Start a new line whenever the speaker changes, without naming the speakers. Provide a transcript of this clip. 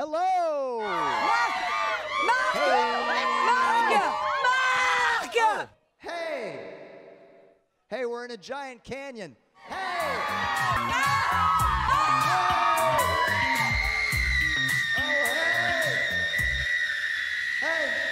Hello! Mark. Mark. Hey. Mark.
Marc!
Oh, hey! Hey, we're in a giant canyon. Hey! Oh, hey! Hey!